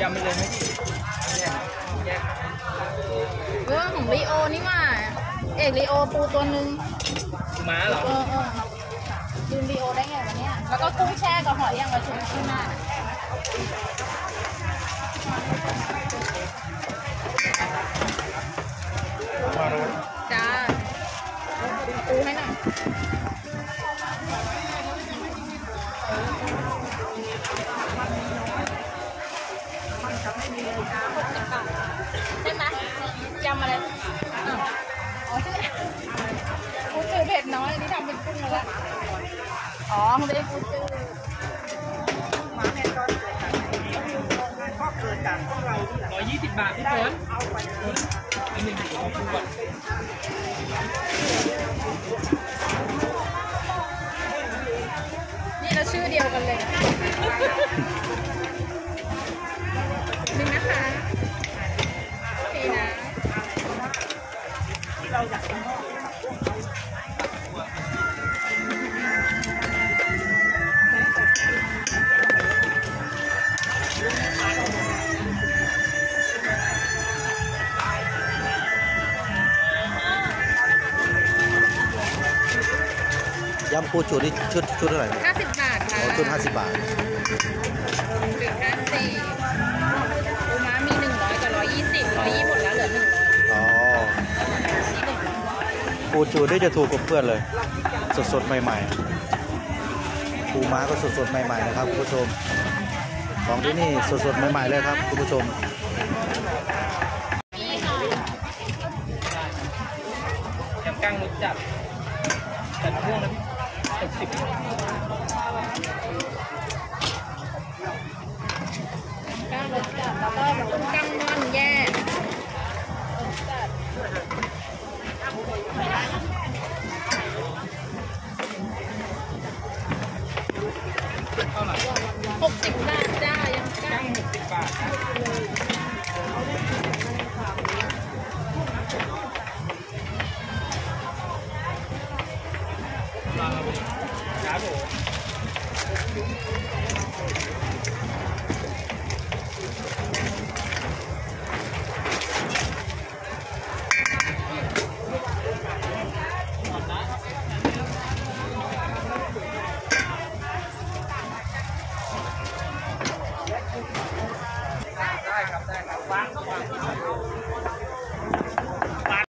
ยำไปเลยไหมพี่แยกแยกเรื่องของลีโอนี่มาเอกลีโอปูตัวหนึ่งม้าเหรอเออเออลืมลีโอได้ไงวะเนี่ยแล้วก็กุ้งแช่กับหอยย่างละชุดข้างหน้าน่ะมาจ้าปูให้หน่อยำอะไรอ้าวอ๋อใช่ไหมปูจืดเผ็ดน้อยอันนี้ทำเป็นกุ้งมาแล้วอ๋อมันเป็นปูจืดร้อยยี่สิบบาทพี่ฝนอันหนึ่งเอาปูก่อนนี่เราชื่อเดียวกันเลย ยำปูจุดนี่ชุดชุดเท่าไหร่ครับห้าสิบบาทค่ะอ๋อชุด50บาทหรือห้าสี่ปูม้ามีหนึ่งร้อยกับร้อยยี่สิบร้อยยี่หมดแล้วเหลือหนึ่งร้อยอ๋อนี่หนึ่งร้อยปูจูนี่จะถูกกับเพื่อนเลย สดสดๆใหม่ๆปูม้าก็สดสดๆใหม่ๆนะครับคุณผู้ชม ของที่นี่สดสดๆใหม่ๆเลยครับคุณผู้ชมนี่ค่ะยำกั้งรสจัดจัดพ่วงนะ พี่หกสิบก้างรสจัดแล้วก็กุ้งกั้งม่อนแยกรสจัดหกสิบบาทจ้ายังกั้กั้งงหกสิบบาท มา